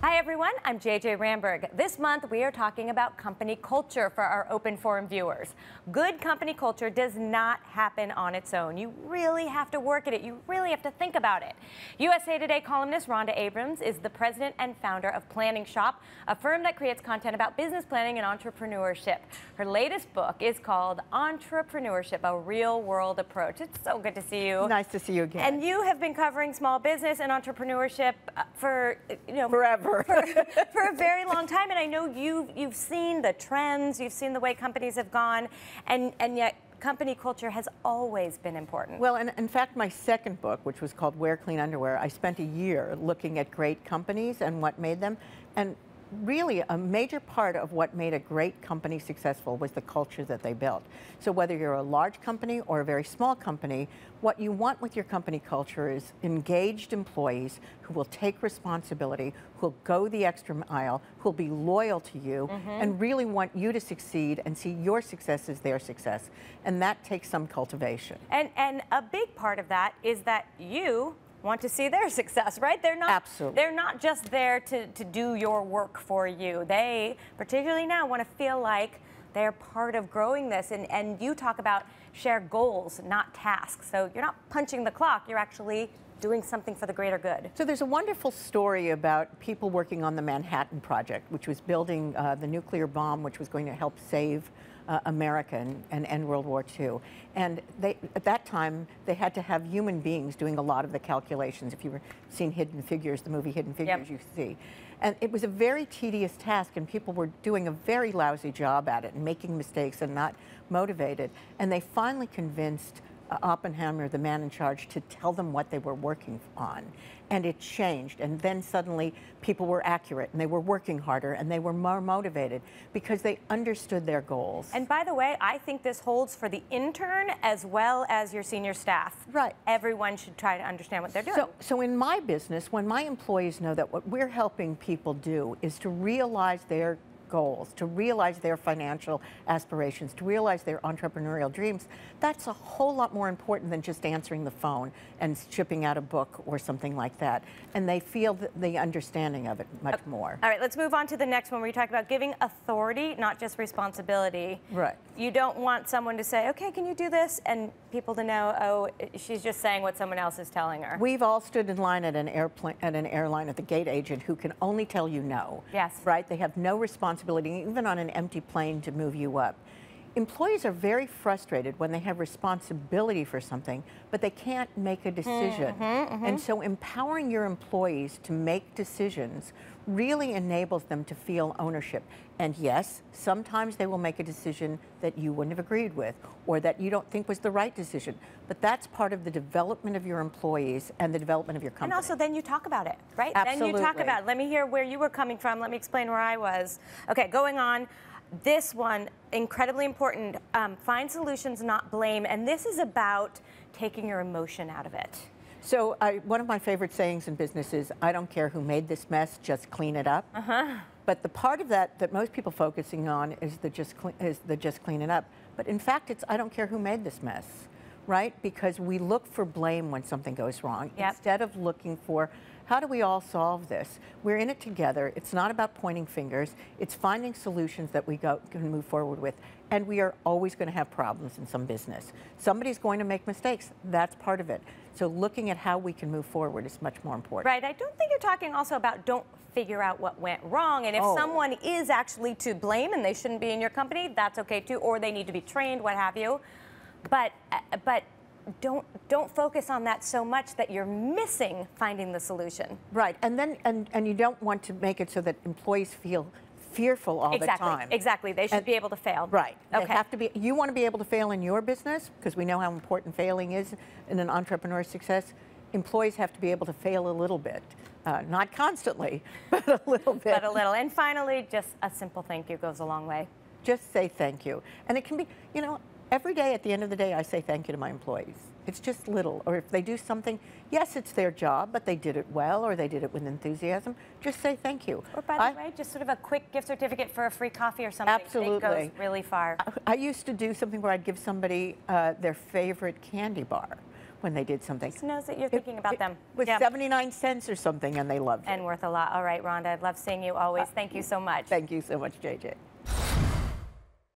Hi everyone, I'm JJ Ramberg. This month we are talking about company culture for our open forum viewers. Good company culture does not happen on its own. You really have to work at it. You really have to think about it. USA Today columnist Rhonda Abrams is the president and founder of Planning Shop, a firm that creates content about business planning and entrepreneurship. Her latest book is called Entrepreneurship, a real world approach. It's so good to see you. Nice to see you again. And you have been covering small business and entrepreneurship uh, for, you know, forever for, for, a very long time. And I know you've, you've seen the trends, you've seen the way companies have gone, and, and yet company culture has always been important. Well, and in fact, my second book, which was called Wear Clean Underwear, I spent a year looking at great companies and what made them. And really a major part of what made a great company successful was the culture that they built. So whether you're a large company or a very small company, what you want with your company culture is engaged employees who will take responsibility, who'll go the extra mile, who'll be loyal to you, mm -hmm. and really want you to succeed and see your success as their success. And that takes some cultivation. And, and a big part of that is that you want to see their success, right? They're not Absolutely. they're not just there to, to do your work for you. They, particularly now, want to feel like they're part of growing this. And, and you talk about share goals, not tasks. So you're not punching the clock, you're actually doing something for the greater good. So there's a wonderful story about people working on the Manhattan Project, which was building uh, the nuclear bomb, which was going to help save uh, America and, and, end World War II. And they, at that time, they had to have human beings doing a lot of the calculations. If you've seen Hidden Figures, the movie Hidden Figures, yep. you see. And it was a very tedious task, and people were doing a very lousy job at it and making mistakes and not motivated. And they finally convinced Uh, Oppenheimer, the man in charge, to tell them what they were working on. And it changed. And then suddenly people were accurate and they were working harder and they were more motivated because they understood their goals. And by the way, I think this holds for the intern as well as your senior staff. Right. Everyone should try to understand what they're doing. So, so in my business, when my employees know that what we're helping people do is to realize their goals, to realize their financial aspirations, to realize their entrepreneurial dreams, that's a whole lot more important than just answering the phone and shipping out a book or something like that. And they feel the, the understanding of it much okay. more. All right, let's move on to the next one where you talk about giving authority, not just responsibility. Right. You don't want someone to say, okay, can you do this? And people to know, oh, she's just saying what someone else is telling her. We've all stood in line at an airplane at an airline at the gate agent who can only tell you no. Yes. Right? They have no responsibility, even on an empty plane, to move you up. Employees are very frustrated when they have responsibility for something, but they can't make a decision. Mm -hmm, mm -hmm. And so empowering your employees to make decisions really enables them to feel ownership. And yes, sometimes they will make a decision that you wouldn't have agreed with or that you don't think was the right decision. But that's part of the development of your employees and the development of your company. And also then you talk about it, right? Absolutely. Then you talk about it. Let me hear where you were coming from. Let me explain where I was. Okay, going on. This one, incredibly important. Um, find solutions, not blame. And this is about taking your emotion out of it. So I, one of my favorite sayings in business is, I don't care who made this mess, just clean it up. Uh -huh. But the part of that that most people focusing on is the just is the just clean it up. But in fact, it's I don't care who made this mess, right? Because we look for blame when something goes wrong yep. instead of looking for how do we all solve this? We're in it together. It's not about pointing fingers. It's finding solutions that we go, can move forward with. And we are always going to have problems in some business. Somebody's going to make mistakes. That's part of it. So looking at how we can move forward is much more important. Right. I don't think you're talking also about don't figure out what went wrong. And if oh. someone is actually to blame and they shouldn't be in your company, that's okay too. Or they need to be trained, what have you. But, uh, but don't don't focus on that so much that you're missing finding the solution. Right, and then and and you don't want to make it so that employees feel fearful all exactly, the time. Exactly, they should and, be able to fail. Right. Okay. They have to be. You want to be able to fail in your business because we know how important failing is in an entrepreneur's success. Employees have to be able to fail a little bit. Uh, not constantly, but a little bit. But a little. And finally, just a simple thank you goes a long way. Just say thank you. And it can be, you know, every day at the end of the day, I say thank you to my employees. It's just little. Or if they do something, yes, it's their job, but they did it well or they did it with enthusiasm, just say thank you. Or by the I, way, just sort of a quick gift certificate for a free coffee or something. Absolutely. It goes really far. I, I used to do something where I'd give somebody uh, their favorite candy bar when they did something. Just knows that you're thinking about it them. With Yep. 79 cents or something, and they loved it. And worth a lot. All right, Rhonda, I'd love seeing you always. Thank you so much. Thank you so much, JJ.